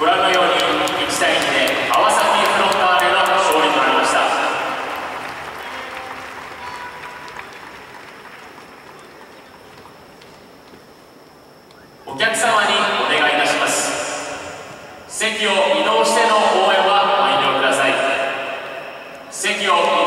ご覧のように1対2で川崎フロンターレが勝利となりました。お客様にお願いいたします。席を移動しての応援はお遠慮ください。席を